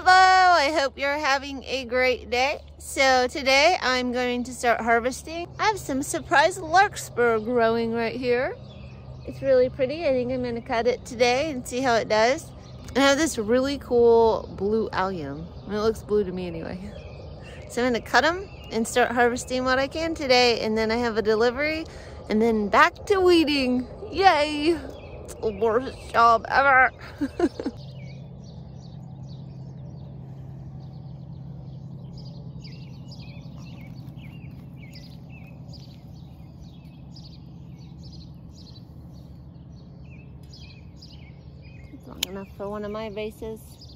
Hello, I hope you're having a great day. So today I'm going to start harvesting. I have some surprise larkspur growing right here. It's really pretty. I think I'm gonna cut it today and see how it does. I have this really cool blue allium. It looks blue to me anyway. So I'm gonna cut them and start harvesting what I can today. And then I have a delivery and then back to weeding. Yay! It's the worst job ever. long enough for one of my vases.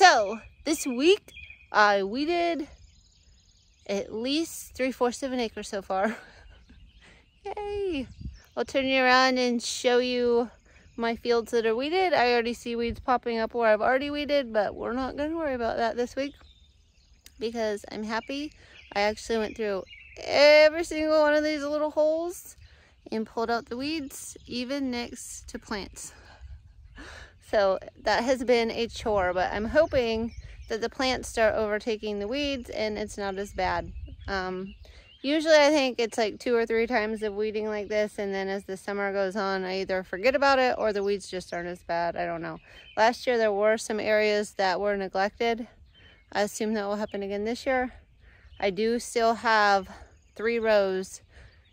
So this week I weeded at least three-fourths of an acre so far. Yay! I'll turn you around and show you my fields that are weeded. I already see weeds popping up where I've already weeded, but we're not going to worry about that this week because I'm happy. I actually went through every single one of these little holes and pulled out the weeds, even next to plants. So that has been a chore, but I'm hoping that the plants start overtaking the weeds and it's not as bad. Um, usually I think it's like two or three times of weeding like this and then as the summer goes on I either forget about it or the weeds just aren't as bad. I don't know. Last year there were some areas that were neglected. I assume that will happen again this year. I do still have three rows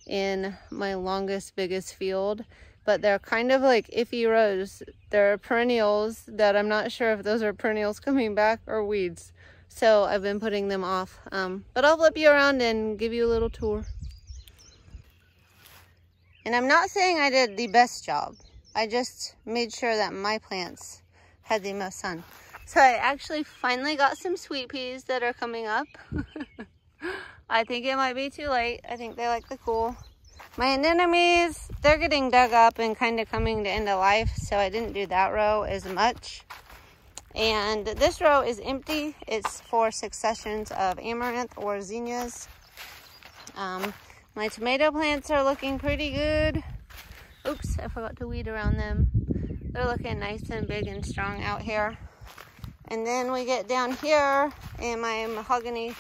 in my longest, biggest field but they're kind of like iffy rows. They're perennials that I'm not sure if those are perennials coming back or weeds. So I've been putting them off. Um, but I'll flip you around and give you a little tour. And I'm not saying I did the best job. I just made sure that my plants had the most sun. So I actually finally got some sweet peas that are coming up. I think it might be too late. I think they like the cool. My anemones, they're getting dug up and kind of coming to end of life, so I didn't do that row as much. And this row is empty. It's for successions of amaranth or zinnias. Um, my tomato plants are looking pretty good. Oops, I forgot to weed around them. They're looking nice and big and strong out here. And then we get down here and my mahogany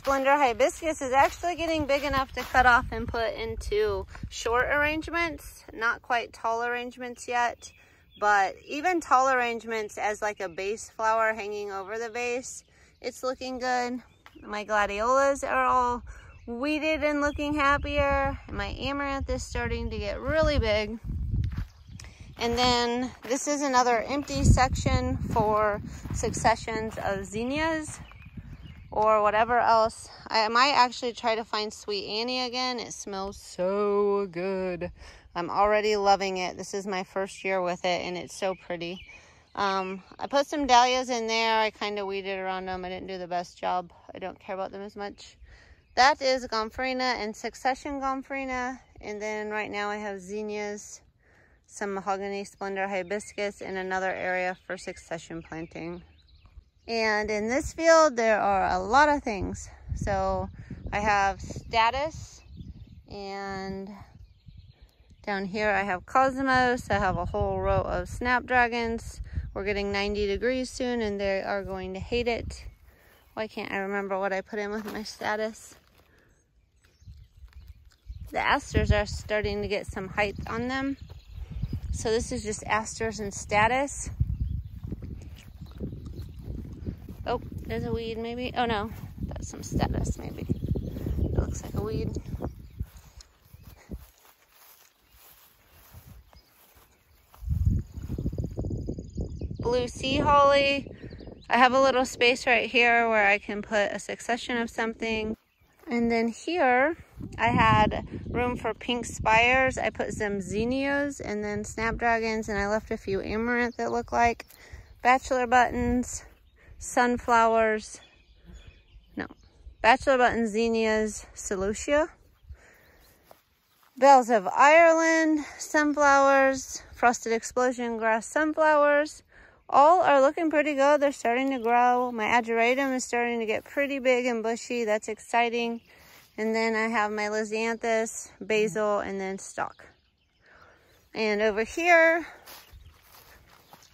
Splendor hibiscus is actually getting big enough to cut off and put into short arrangements. Not quite tall arrangements yet, but even tall arrangements as like a base flower hanging over the vase, it's looking good. My gladiolas are all weeded and looking happier. My amaranth is starting to get really big. And then this is another empty section for successions of zinnias or whatever else. I might actually try to find Sweet Annie again. It smells so good. I'm already loving it. This is my first year with it and it's so pretty. Um, I put some dahlias in there. I kind of weeded around them. I didn't do the best job. I don't care about them as much. That is Gomphrena and Succession Gomphrena. And then right now I have zinnias, some mahogany splendor hibiscus, and another area for succession planting. And in this field, there are a lot of things. So I have statice and down here I have Cosmos. I have a whole row of Snapdragons. We're getting 90 degrees soon and they are going to hate it. Why can't I remember what I put in with my statice? The asters are starting to get some height on them. So this is just asters and Statice. Oh, there's a weed maybe. Oh no, that's some Statice maybe. It looks like a weed. Blue sea holly. I have a little space right here where I can put a succession of something. And then here I had room for pink spires. I put some zinnias and then snapdragons and I left a few amaranth that look like bachelor buttons, sunflowers, no, bachelor buttons, zinnias, celosia, bells of Ireland, sunflowers, frosted explosion grass sunflowers, all are looking pretty good. They're starting to grow. My ageratum is starting to get pretty big and bushy. That's exciting. And then I have my lisianthus, basil, and then stock. And over here,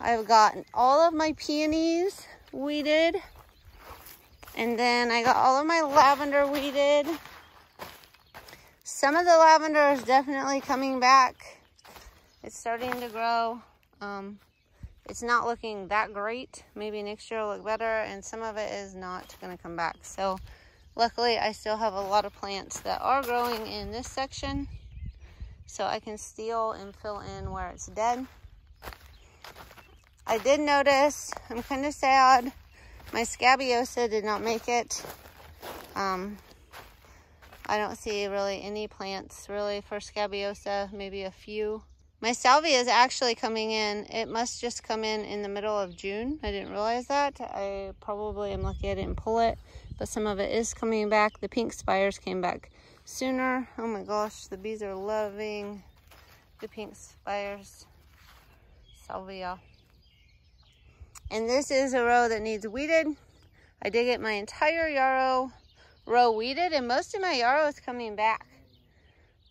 I've got all of my peonies weeded. And then I got all of my lavender weeded. Some of the lavender is definitely coming back. It's starting to grow. Um, it's not looking that great. Maybe next year will look better and some of it is not going to come back. So luckily I still have a lot of plants that are growing in this section so I can steal and fill in where it's dead. I did notice, I'm kind of sad, my scabiosa did not make it. Um, I don't see really any plants really for scabiosa, maybe a few. My salvia is actually coming in. It must just come in in the middle of June. I didn't realize that. I probably am lucky I didn't pull it, but some of it is coming back. The pink spires came back sooner. Oh my gosh, the bees are loving the pink spires. Salvia. And this is a row that needs weeded. I did get my entire yarrow row weeded and most of my yarrow is coming back.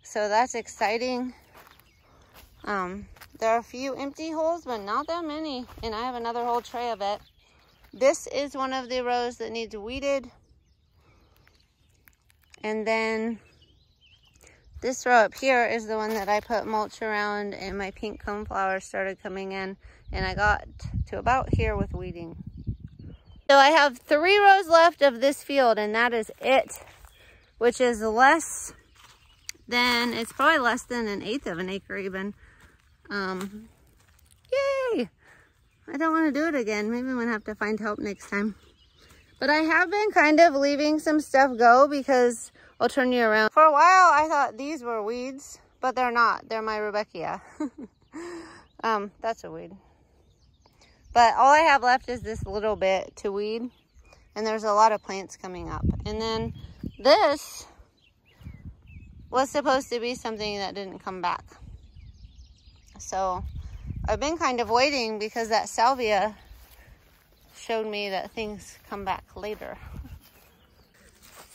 So that's exciting. Um, there are a few empty holes, but not that many. And I have another whole tray of it. This is one of the rows that needs weeded. And then this row up here is the one that I put mulch around and my pink coneflowers started coming in. And I got to about here with weeding. So I have three rows left of this field and that is it, which is less than, it's probably less than an eighth of an acre even. Um, yay! I don't want to do it again. Maybe I'm going to have to find help next time. But I have been kind of leaving some stuff go because I'll turn you around. For a while, I thought these were weeds, but they're not. They're my Rudbeckia. um, that's a weed. But all I have left is this little bit to weed. And there's a lot of plants coming up. And then this was supposed to be something that didn't come back. So I've been kind of waiting because that salvia showed me that things come back later.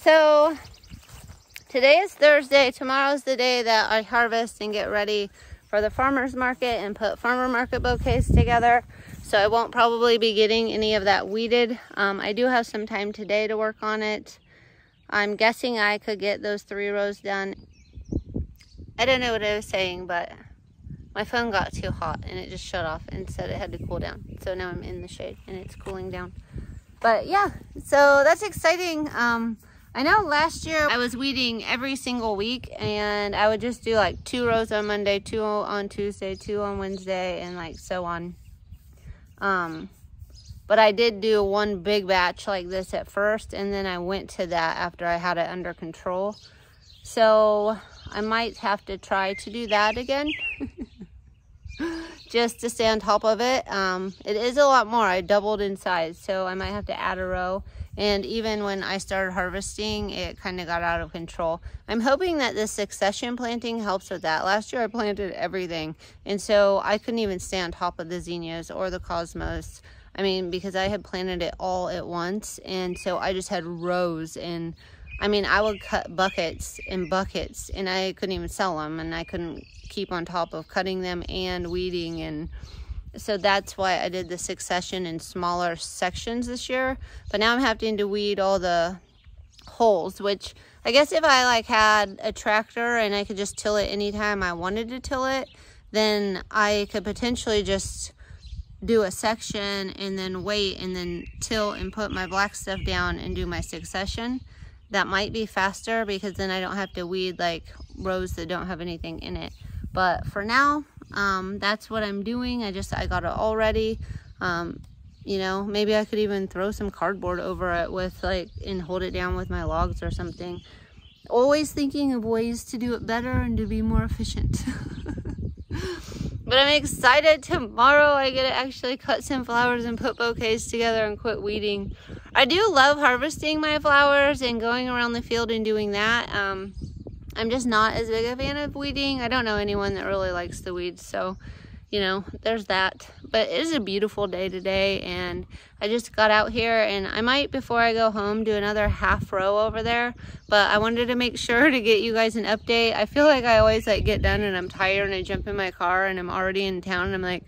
So today is Thursday. Tomorrow's the day that I harvest and get ready for the farmer's market and put farmer market bouquets together. So I won't probably be getting any of that weeded. Um, I do have some time today to work on it. I'm guessing I could get those three rows done. I don't know what I was saying, but my phone got too hot and it just shut off and said it had to cool down. So now I'm in the shade and it's cooling down. But yeah, so that's exciting. Um, I know last year I was weeding every single week and I would just do like two rows on Monday, two on Tuesday, two on Wednesday, and like so on. Um, but I did do one big batch like this at first and then I went to that after I had it under control. So I might have to try to do that again. just to stay on top of it. Um, it is a lot more. I doubled in size, so I might have to add a row. And even when I started harvesting, it kind of got out of control. I'm hoping that this succession planting helps with that. Last year I planted everything, and so I couldn't even stay on top of the zinnias or the cosmos. I mean, because I had planted it all at once. And so I just had rows and I mean, I would cut buckets and buckets and I couldn't even sell them and I couldn't keep on top of cutting them and weeding and so that's why I did the succession in smaller sections this year. But now I'm having to weed all the holes, which I guess if I like had a tractor and I could just till it anytime I wanted to till it, then I could potentially just do a section and then wait and then till and put my black stuff down and do my succession. That might be faster because then I don't have to weed like rows that don't have anything in it. But for now, um, that's what I'm doing. I just, I got it all ready. Um, you know, maybe I could even throw some cardboard over it with like, and hold it down with my logs or something. Always thinking of ways to do it better and to be more efficient. but I'm excited tomorrow I get to actually cut some flowers and put bouquets together and quit weeding. I do love harvesting my flowers and going around the field and doing that. Um, I'm just not as big a fan of weeding. I don't know anyone that really likes the weeds, so you know, there's that. But it is a beautiful day today, and I just got out here, and I might, before I go home, do another half row over there. But I wanted to make sure to get you guys an update. I feel like I always like get done and I'm tired and I jump in my car and I'm already in town and I'm like,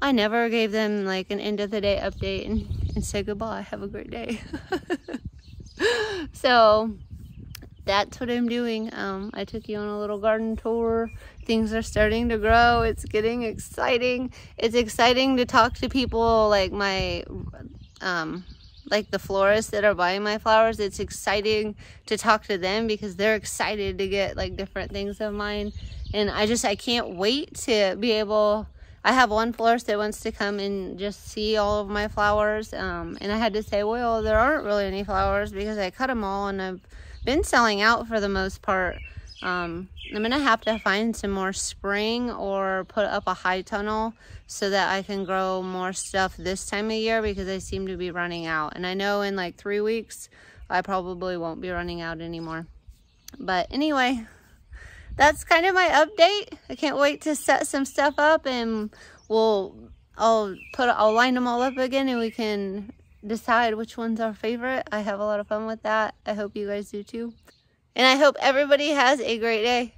I never gave them like an end of the day update and, and say goodbye. Have a great day. so that's what I'm doing. Um, I took you on a little garden tour. Things are starting to grow. It's getting exciting. It's exciting to talk to people like my, um, like the florists that are buying my flowers. It's exciting to talk to them because they're excited to get like different things of mine. And I just, I can't wait to be able, I have one florist that wants to come and just see all of my flowers. Um, and I had to say, well, there aren't really any flowers because I cut them all and I've been selling out for the most part. Um, I'm gonna have to find some more spring or put up a high tunnel so that I can grow more stuff this time of year because I seem to be running out. And I know in like three weeks, I probably won't be running out anymore. But anyway, that's kind of my update. I can't wait to set some stuff up and we'll, I'll put, I'll line them all up again and we can decide which one's our favorite. I have a lot of fun with that. I hope you guys do too. And I hope everybody has a great day.